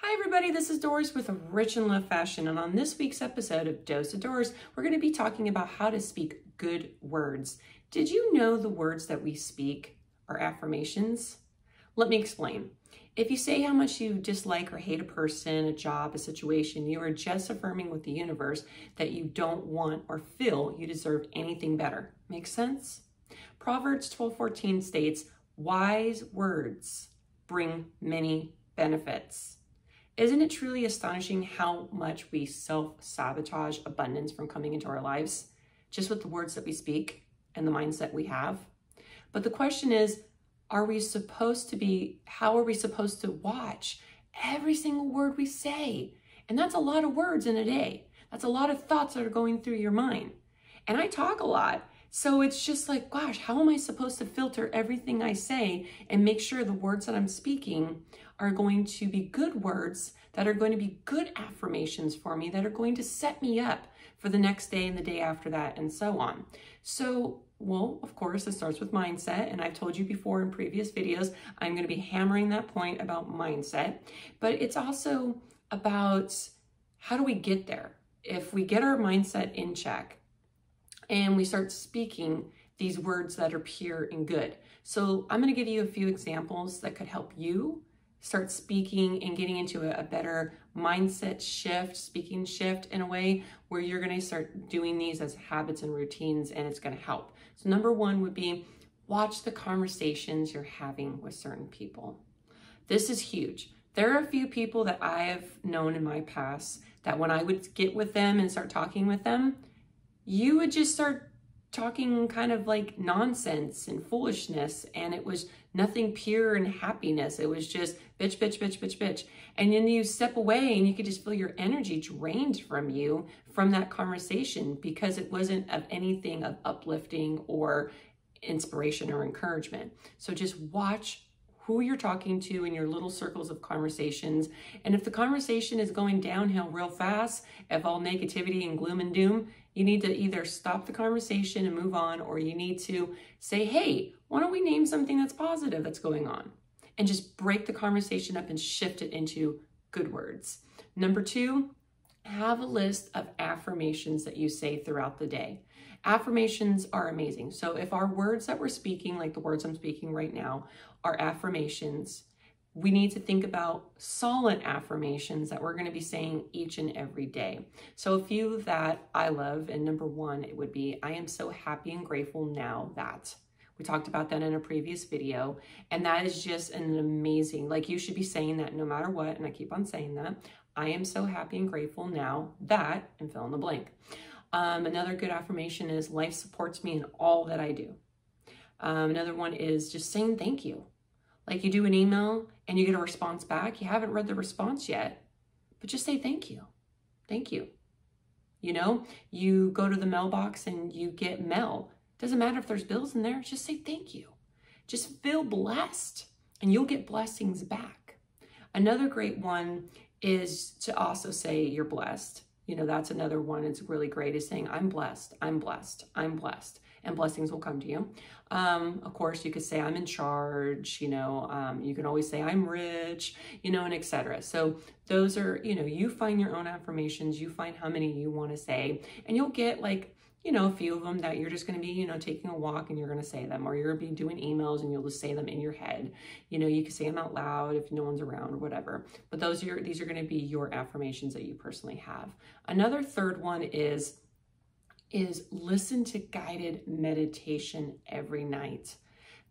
Hi everybody, this is Doris with Rich in Love Fashion and on this week's episode of Dose of Doris, we're going to be talking about how to speak good words. Did you know the words that we speak are affirmations? Let me explain. If you say how much you dislike or hate a person, a job, a situation, you are just affirming with the universe that you don't want or feel you deserve anything better. Make sense? Proverbs 12:14 states, "Wise words bring many benefits." Isn't it truly astonishing how much we self-sabotage abundance from coming into our lives just with the words that we speak and the mindset we have? But the question is, are we supposed to be, how are we supposed to watch every single word we say? And that's a lot of words in a day. That's a lot of thoughts that are going through your mind. And I talk a lot. So it's just like, gosh, how am I supposed to filter everything I say and make sure the words that I'm speaking are going to be good words, that are going to be good affirmations for me, that are going to set me up for the next day and the day after that, and so on. So, well, of course, it starts with mindset. And I've told you before in previous videos, I'm going to be hammering that point about mindset. But it's also about how do we get there? If we get our mindset in check and we start speaking these words that are pure and good. So I'm going to give you a few examples that could help you start speaking and getting into a, a, better mindset shift, speaking shift in a way where you're going to start doing these as habits and routines and it's going to help. So number one would be watch the conversations you're having with certain people. This is huge. There are a few people that I have known in my past that when I would get with them and start talking with them, you would just start talking kind of like nonsense and foolishness and it was nothing pure and happiness. It was just bitch bitch bitch bitch bitch. And then you step away and you could just feel your energy drained from you from that conversation because it wasn't of anything of uplifting or inspiration or encouragement. So just watch who you're talking to in your little circles of conversations. And if the conversation is going downhill real fast, if all negativity and gloom and doom, you need to either stop the conversation and move on, or you need to say, hey, why don't we name something that's positive that's going on? And just break the conversation up and shift it into good words. Number two, have a list of affirmations that you say throughout the day. Affirmations are amazing. So if our words that we're speaking, like the words I'm speaking right now, are affirmations, we need to think about solid affirmations that we're going to be saying each and every day. So a few that I love, and number one, it would be, I am so happy and grateful now that. We talked about that in a previous video, and that is just an amazing, like you should be saying that no matter what, and I keep on saying that. I am so happy and grateful now that, and fill in the blank. Um, another good affirmation is life supports me in all that I do. Um, another one is just saying thank you. Like you do an email and you get a response back. You haven't read the response yet, but just say thank you. Thank you. You know, you go to the mailbox and you get mail. Doesn't matter if there's bills in there, just say thank you. Just feel blessed and you'll get blessings back. Another great one is to also say you're blessed. You know, that's another one. It's really great is saying, I'm blessed, I'm blessed, I'm blessed, and blessings will come to you. Um, of course, you could say, I'm in charge, you know, um, you can always say, I'm rich, you know, and etc. So those are, you know, you find your own affirmations, you find how many you want to say, and you'll get like you know, a few of them that you're just going to be, you know, taking a walk and you're going to say them, or you're going to be doing emails and you'll just say them in your head. You know, you can say them out loud if no one's around or whatever. But those are these are going to be your affirmations that you personally have. Another third one is is listen to guided meditation every night.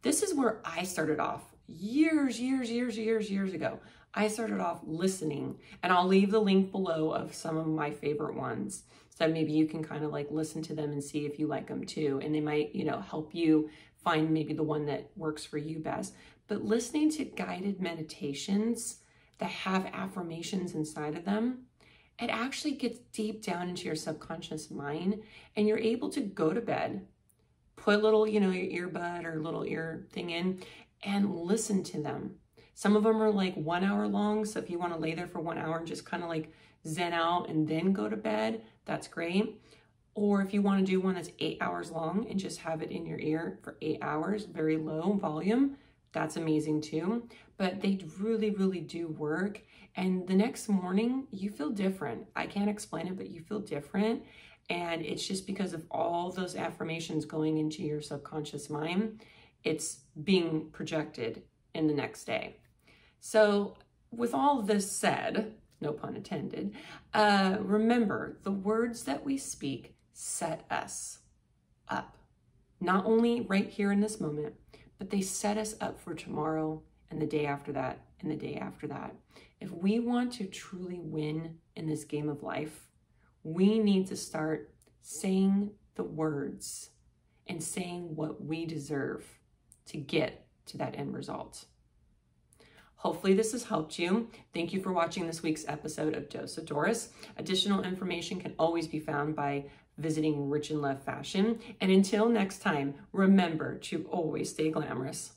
This is where I started off years, years, years, years, years ago. I started off listening, and I'll leave the link below of some of my favorite ones. So maybe you can kind of like listen to them and see if you like them too. And they might, you know, help you find maybe the one that works for you best. But listening to guided meditations that have affirmations inside of them, it actually gets deep down into your subconscious mind and you're able to go to bed, put a little, you know, your earbud or little ear thing in and listen to them. Some of them are like one hour long. So if you want to lay there for one hour and just kind of like zen out and then go to bed, that's great. Or if you want to do one that's eight hours long and just have it in your ear for eight hours, very low volume, That's amazing too. But they really, really do work. And the next morning, you feel different. I can't explain it, but you feel different. And it's just because of all those affirmations going into your subconscious mind, it's being projected in the next day. So, with all this said, no pun intended, uh, remember the words that we speak set us up. Not only right here in this moment, but they set us up for tomorrow and the day after that and the day after that. If we want to truly win in this game of life, we need to start saying the words and saying what we deserve to get to that end result. Hopefully this has helped you. Thank you for watching this week's episode of Doris. Additional information can always be found by visiting Rich in Love Fashion. And until next time, remember to always stay glamorous.